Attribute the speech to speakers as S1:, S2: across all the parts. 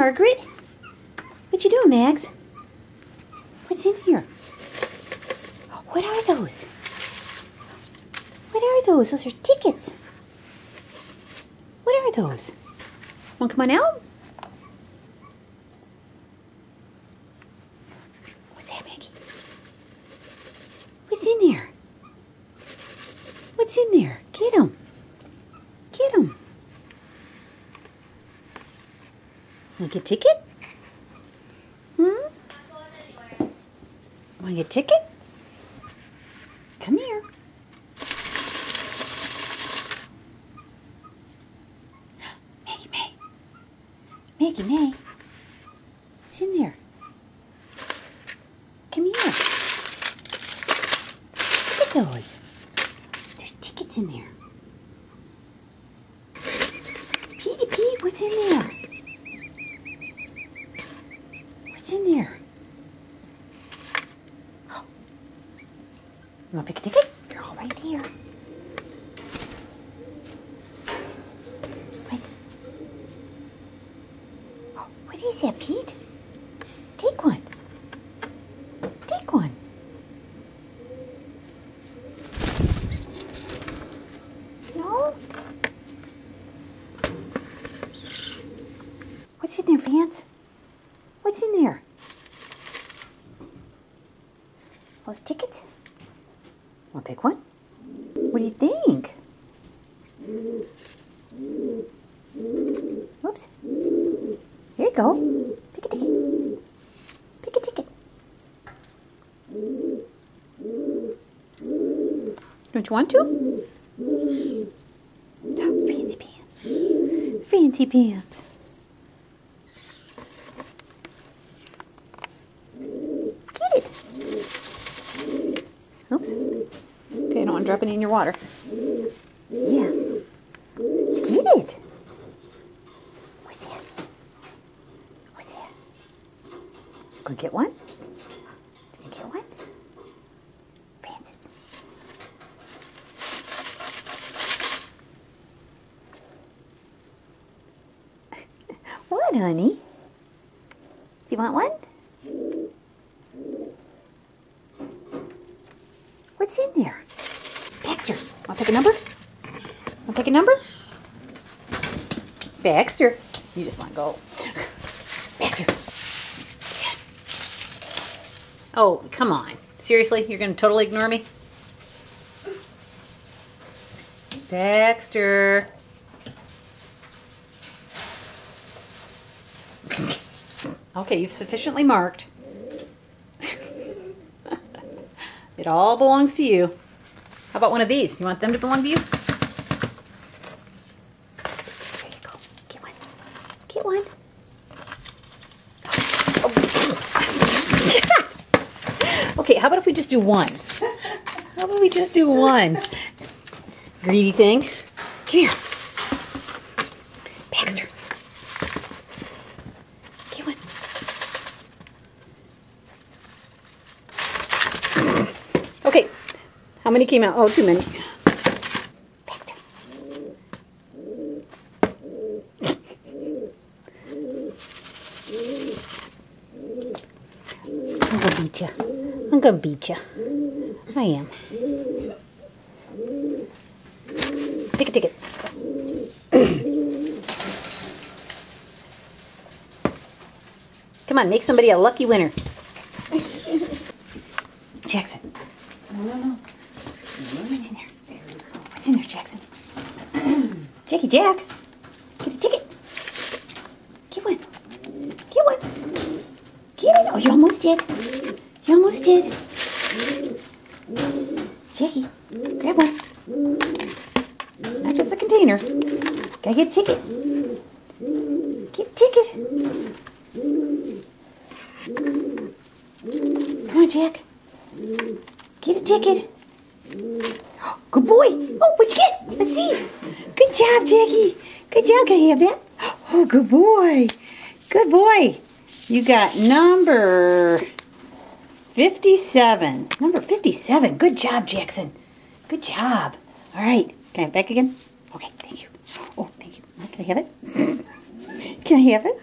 S1: Margaret. What you doing, Mags? What's in here? What are those? What are those? Those are tickets. What are those? Want to come on out? What's that, Maggie? What's in there? What's in there? Get him. Get him. Want a ticket? Hmm? Want a ticket? Come here. Maggie May. Maggie May. What's in there? Come here. Look at those. There's tickets in there. Petey Pete, what's in there? In there? You want to pick a ticket? They're all right here. Oh, what is that, Pete? Take one. Take one. No? What's in there, Vance? What's in there? Those tickets? Want to pick one? What do you think? Whoops. Here you go. Pick a ticket. Pick a ticket. Don't you want to? Fancy pants. Fancy pants. Get it. Oops. Okay, I don't want to drop any in your water. Yeah. You Get it. What's that? What's that? Go get one? Go get one? Frances. what, honey? Do you want one? What's in there? Baxter, want to pick a number? Want to pick a number? Baxter, you just want to go. Baxter. Oh, come on. Seriously? You're going to totally ignore me? Baxter. Okay, you've sufficiently marked. It all belongs to you. How about one of these? You want them to belong to you? There you go. Get one. Get one. Oh. okay, how about if we just do one? How about we just do one? Greedy thing. Come here. Baxter. Get one. Okay, how many came out? Oh, too many. I'm gonna beat you. I'm gonna beat you. I am. Take a ticket. Come on, make somebody a lucky winner. Jackson.
S2: No, no, no.
S1: What's in there? What's in there, Jackson? Jackie Jack, get a ticket. Get one. Get one. Get it. Oh, you almost did. You almost did. Jackie, grab one. Not just a container. Gotta get a ticket. Get a ticket. Come on, Jack. Get a ticket. Good boy. Oh, what'd you get? Let's see. Good job, Jackie. Good job. Can I have that? Oh, good boy. Good boy. You got number 57. Number 57. Good job, Jackson. Good job. All right. Can I have back again? Okay, thank you. Oh, thank you. Can I have it? Can I have it?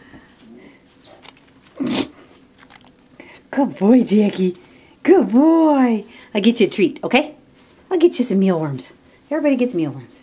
S1: Good boy, Jackie. Good boy. I'll get you a treat, okay? I'll get you some mealworms. Everybody gets mealworms.